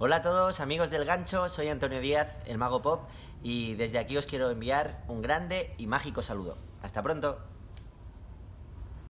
Hola a todos, amigos del gancho, soy Antonio Díaz, el Mago Pop, y desde aquí os quiero enviar un grande y mágico saludo. Hasta pronto.